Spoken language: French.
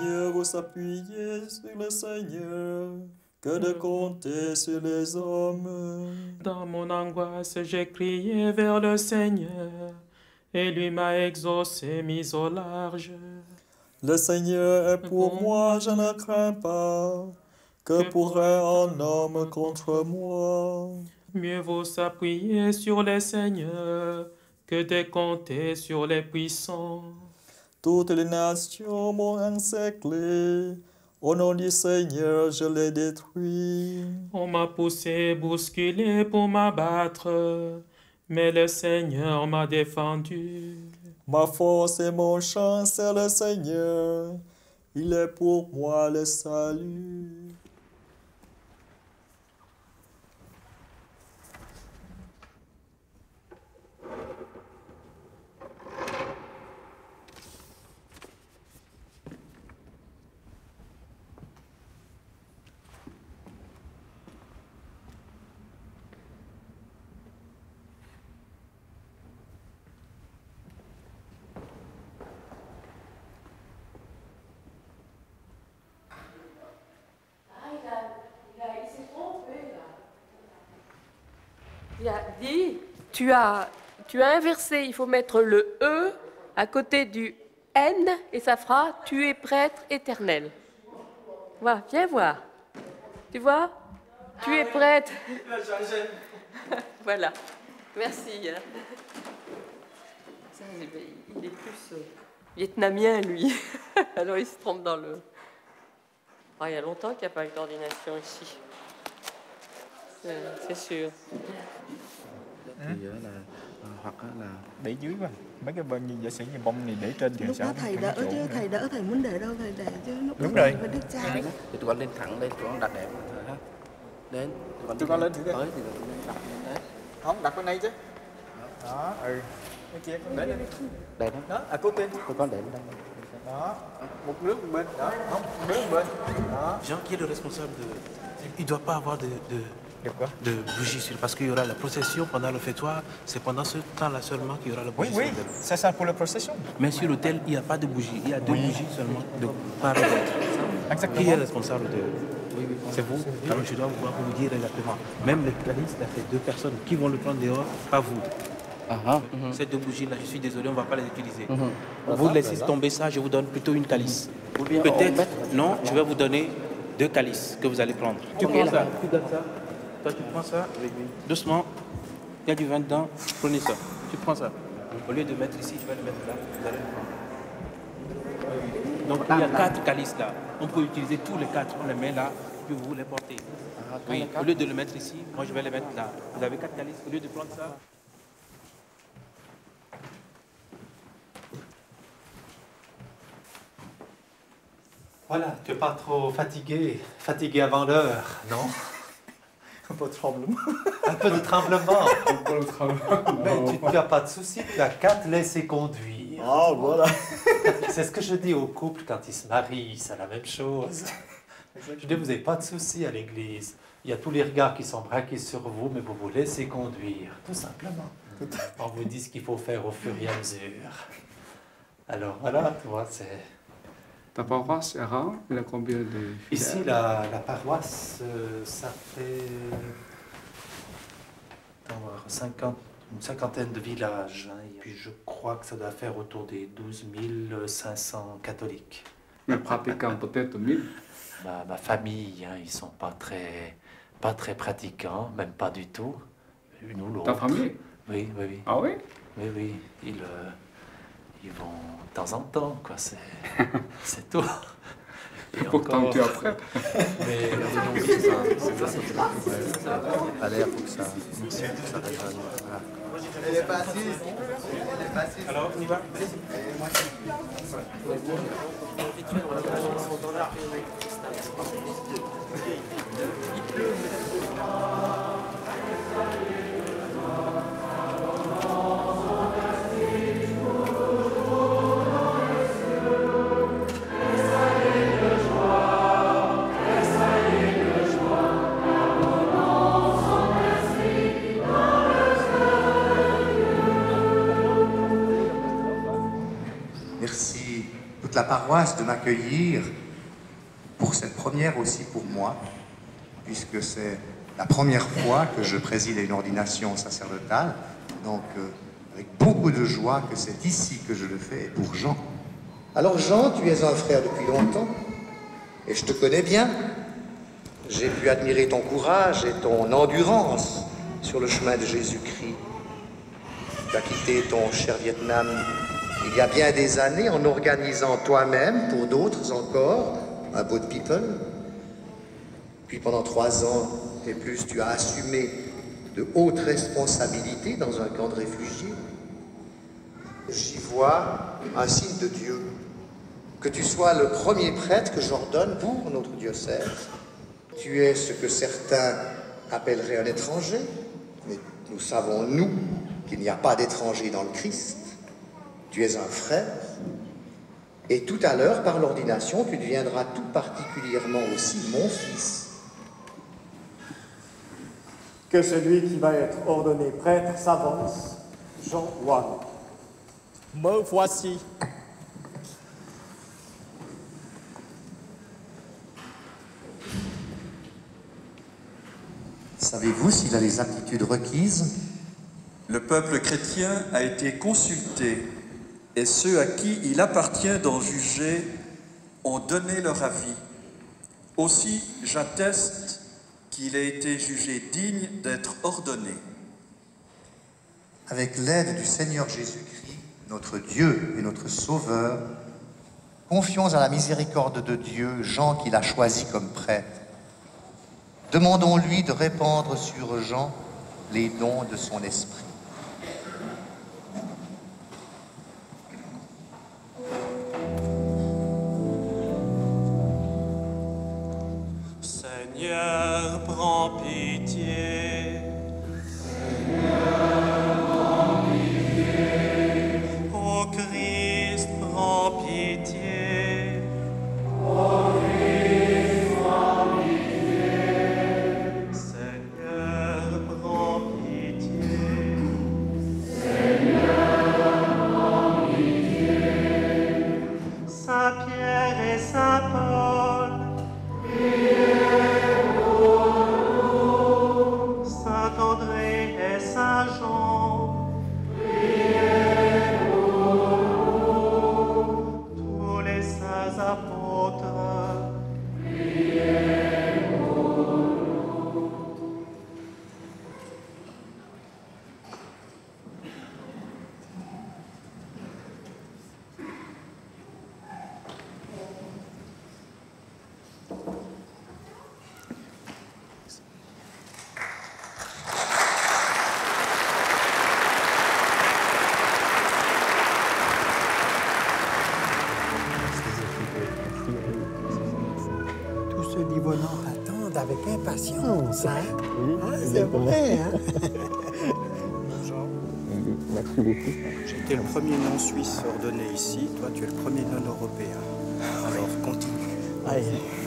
Mieux vous appuyer sur le Seigneur que de compter sur les hommes. Dans mon angoisse, j'ai crié vers le Seigneur, et lui m'a exaucé, mis au large. Le Seigneur est pour moi, je ne crains pas. Que pourrait un homme contre moi Mieux vaut s'appuyer sur les seigneurs que de compter sur les puissants. Toutes les nations m'ont encerclé. Au nom du Seigneur, je les détruis. On m'a poussé, bousculé pour m'abattre, mais le Seigneur m'a défendu. Ma force et mon chant, c'est le Seigneur. Il est pour moi le salut. Dis, tu as, tu as inversé. Il faut mettre le E à côté du N et ça fera Tu es prêtre éternel. Voilà, viens voir. Tu vois? Tu es prêtre. voilà. Merci. Hein. il est plus euh, vietnamien, lui. Alors il se trompe dans le. Ah, il y a longtemps qu'il n'y a pas eu d'ordination ici. C'est sûr. thì là hoặc là để dưới quá mấy cái bên như giả sử như bông này để trên thì lúc sao? đó thầy đỡ chứ thầy đỡ thầy muốn để đâu thầy để chứ lúc Đúng đó rồi. phải đức cha thì tụi con lên thẳng lên tụi con đặt đẹp rồi ha đến tụi Tụi con lên thử tới thì tụi con đặt lên đấy. Không đặt bên đây chứ. Đó. Ừ. Cái kia con để đẹp lắm đó. À cô tên tụi con để lên đây. Đó một nước một bên. Đó không một nước một bên. Đó. Jean qui est le responsable de... Il doit pas avoir de, de, de bougies sur parce qu'il y aura la procession pendant le fêtoir. C'est pendant ce temps-là seulement qu'il y aura la oui bougie oui l'autel. c'est ça pour la procession Mais sur l'autel, il n'y a pas de bougie. Il y a deux bougies seulement de part et d'autre. Qui exactement est responsable de... C'est vous Alors je dois pouvoir vous dire exactement. Même le calice, là, c'est deux personnes qui vont le prendre dehors, pas vous. à ha Ces deux bougies-là, je suis désolé, on ne va pas les utiliser. Vous laissez tomber ça, je vous donne plutôt une calice. Ou bien on Peut-être, non, je vais vous donner deux calices que vous allez prendre. Tu prends ça, tu donnes ça. Toi, tu prends ça, doucement. Il y a du vin dedans, prenez ça. Tu prends ça. Au lieu de mettre ici, je vais le mettre là. Vous le. Donc, il y a quatre calices là. On peut utiliser tous les quatre. On les met là, puis vous les portez. Oui, au lieu de le mettre ici, moi je vais les mettre là. Vous avez quatre calices. Au lieu de prendre ça, Voilà, tu n'es pas trop fatigué, fatigué avant l'heure, non? un peu de tremblement Un peu de tremblement. Mais tu n'as pas de souci, tu as qu'à te laisser conduire. Ah, voilà. C'est ce que je dis aux couples quand ils se marient, c'est la même chose. Je dis, vous n'avez pas de souci à l'église. Il y a tous les regards qui sont braqués sur vous, mais vous vous laissez conduire, tout simplement. On vous dit ce qu'il faut faire au fur et à mesure. Alors voilà, tu vois, c'est... Ta paroisse est rare, il a combien de fidèles? Ici, la, la paroisse, euh, ça fait attends, voir, 50, une cinquantaine de villages. hein, et puis je crois que ça doit faire autour des 12 500 catholiques. Mais pratiquant peut-être 1000. Ma, ma famille, hein, ils sont pas très, pas très pratiquants, même pas du tout. Une ou l'autre. Ta famille? Oui, oui, oui. Ah oui? Oui, oui. Ils, euh, ils vont de temps en temps, quoi. C'est, c'est tout. Et Pourtant encore- tu es prêtre. Mais à l'air pour que ça, ça résonne. Voilà. Alors, on y va. Toute la paroisse de m'accueillir pour cette première aussi pour moi, puisque c'est la première fois que je préside une ordination sacerdotale. Donc, euh, avec beaucoup de joie que c'est ici que je le fais, et pour Jean. Alors Jean, tu es un frère depuis longtemps, et je te connais bien. J'ai pu admirer ton courage et ton endurance sur le chemin de Jésus-Christ. Tu as quitté ton cher Vietnam il y a bien des années en organisant toi-même, pour d'autres encore, un boat people. Puis pendant trois ans et plus, tu as assumé de hautes responsabilités dans un camp de réfugiés. J'y vois un signe de Dieu. Que tu sois le premier prêtre que j'ordonne pour notre diocèse. Tu es ce que certains appelleraient un étranger, mais nous savons, nous, qu'il n'y a pas d'étranger dans le Christ. Tu es un frère. Et tout à l'heure, par l'ordination, tu deviendras tout particulièrement aussi mon fils. Que celui qui va être ordonné prêtre s'avance. Jean Juan. Me voici. Savez-vous s'il a les aptitudes requises? Le peuple chrétien a été consulté et ceux à qui il appartient d'en juger ont donné leur avis. Aussi, j'atteste qu'il a été jugé digne d'être ordonné. Avec l'aide du Seigneur Jésus-Christ, notre Dieu et notre Sauveur, confions à la miséricorde de Dieu Jean qu'il a choisi comme prêtre. Demandons-lui de répandre sur Jean les dons de son esprit. Seigneur, prends pitié. Ceux d'Yvonand attendent avec impatience. Hein? Ah, c'est vrai, hein? Merci beaucoup. J'ai été le premier non suisse ordonné ici, toi tu es le premier non européen. Alors continue. Christ.